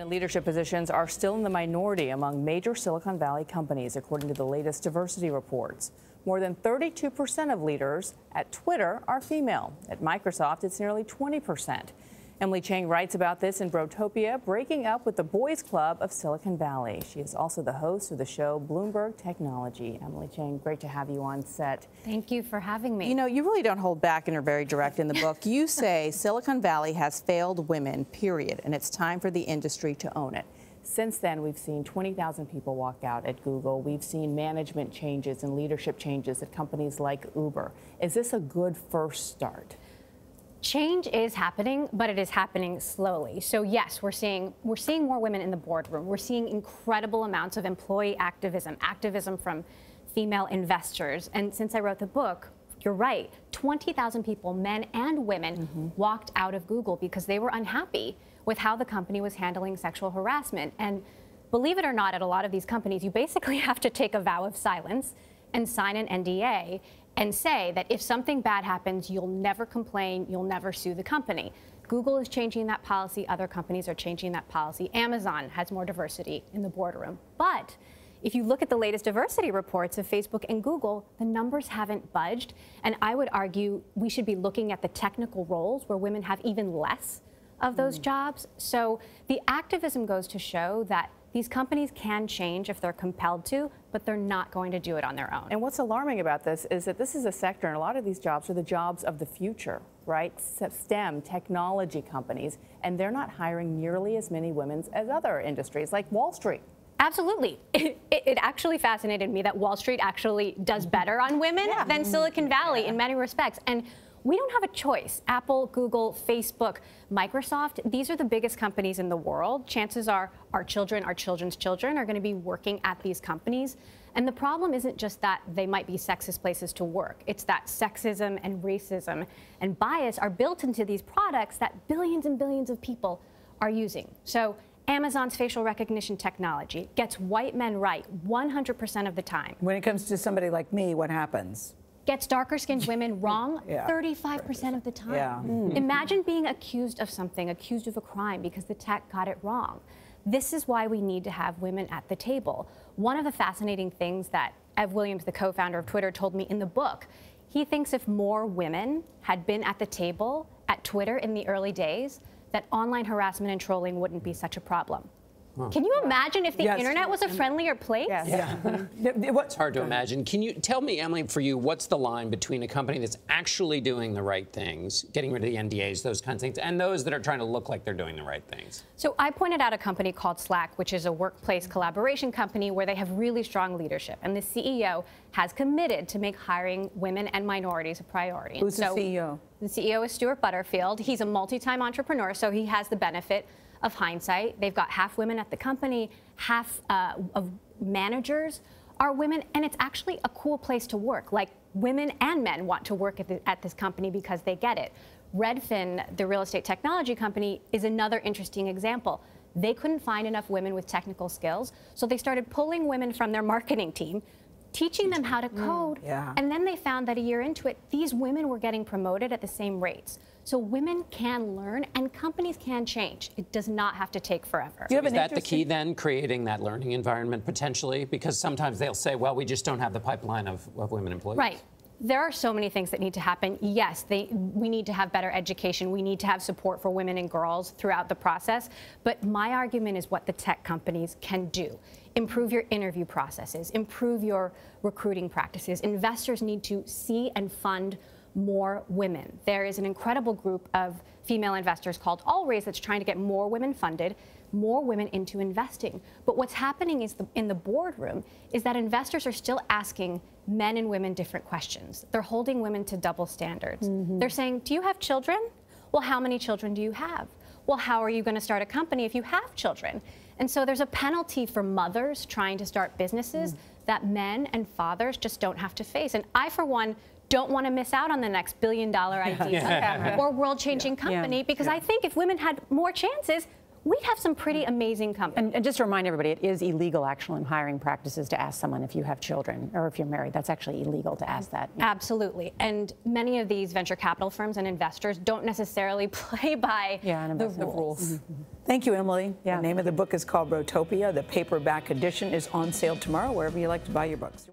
in leadership positions are still in the minority among major Silicon Valley companies, according to the latest diversity reports. More than 32% of leaders at Twitter are female. At Microsoft, it's nearly 20%. Emily Chang writes about this in Brotopia, breaking up with the boys club of Silicon Valley. She is also the host of the show Bloomberg Technology. Emily Chang, great to have you on set. Thank you for having me. You know, you really don't hold back and are very direct in the book. You say Silicon Valley has failed women, period, and it's time for the industry to own it. Since then, we've seen 20,000 people walk out at Google. We've seen management changes and leadership changes at companies like Uber. Is this a good first start? Change is happening, but it is happening slowly. So yes, we're seeing we're seeing more women in the boardroom. We're seeing incredible amounts of employee activism, activism from female investors. And since I wrote the book, you're right, 20,000 people, men and women, mm -hmm. walked out of Google because they were unhappy with how the company was handling sexual harassment. And believe it or not, at a lot of these companies, you basically have to take a vow of silence and sign an NDA and say that if something bad happens, you'll never complain, you'll never sue the company. Google is changing that policy, other companies are changing that policy. Amazon has more diversity in the boardroom. But if you look at the latest diversity reports of Facebook and Google, the numbers haven't budged. And I would argue we should be looking at the technical roles where women have even less of those mm. jobs. So the activism goes to show that these companies can change if they're compelled to, but they're not going to do it on their own. And what's alarming about this is that this is a sector, and a lot of these jobs are the jobs of the future, right? STEM, technology companies, and they're not hiring nearly as many women as other industries like Wall Street. Absolutely. It, it, it, actually fascinated me that Wall Street actually does better on women yeah. than Silicon Valley yeah. in many respects. And we don't have a choice. Apple, Google, Facebook, Microsoft, these are the biggest companies in the world. Chances are our children, our children's children are going to be working at these companies. And the problem isn't just that they might be sexist places to work. It's that sexism and racism and bias are built into these products that billions and billions of people are using. So Amazon's facial recognition technology gets white men right 100% of the time. When it comes to somebody like me, what happens? Gets darker skinned women wrong 35% of the time. Yeah. Mm. Imagine being accused of something, accused of a crime because the tech got it wrong. This is why we need to have women at the table. One of the fascinating things that Ev Williams, the co founder of Twitter, told me in the book, he thinks if more women had been at the table at Twitter in the early days, that online harassment and trolling wouldn't be such a problem. Huh. Can you imagine if the yes. internet was a friendlier place? Yes. Yeah. it's hard to imagine. Can you tell me, Emily, for you, what's the line between a company that's actually doing the right things, getting rid of the NDAs, those kinds of things, and those that are trying to look like they're doing the right things? So I pointed out a company called Slack, which is a workplace collaboration company where they have really strong leadership. And the CEO has committed to make hiring women and minorities a priority. Who's so the CEO? The CEO is Stuart Butterfield. He's a multi-time entrepreneur, so he has the benefit of hindsight. They've got half women at the company, half uh, of managers are women, and it's actually a cool place to work. Like women and men want to work at, the, at this company because they get it. Redfin, the real estate technology company, is another interesting example. They couldn't find enough women with technical skills, so they started pulling women from their marketing team teaching them how to code. Mm, yeah. And then they found that a year into it, these women were getting promoted at the same rates. So women can learn and companies can change. It does not have to take forever. So is that the key then, creating that learning environment potentially? Because sometimes they'll say, well, we just don't have the pipeline of, of women employees. Right there are so many things that need to happen. Yes, they, we need to have better education. We need to have support for women and girls throughout the process. But my argument is what the tech companies can do. Improve your interview processes, improve your recruiting practices. Investors need to see and fund more women. There is an incredible group of female investors called All Raise that's trying to get more women funded, more women into investing. But what's happening is the, in the boardroom is that investors are still asking men and women different questions. They're holding women to double standards. Mm -hmm. They're saying, "Do you have children? Well, how many children do you have? Well, how are you going to start a company if you have children?" And so there's a penalty for mothers trying to start businesses mm. That men and fathers just don't have to face. And I, for one, don't want to miss out on the next billion dollar idea yeah. or world changing yeah. company because I think if women had more chances, we have some pretty amazing companies. And, and just to remind everybody, it is illegal actually in hiring practices to ask someone if you have children or if you're married. That's actually illegal to ask that. Absolutely. And many of these venture capital firms and investors don't necessarily play by Yeah, and the investment rules. Mm-hmm. Thank you, Emily. Yeah. The name of the book is called Brotopia. The paperback edition is on sale tomorrow, wherever you like to buy your books.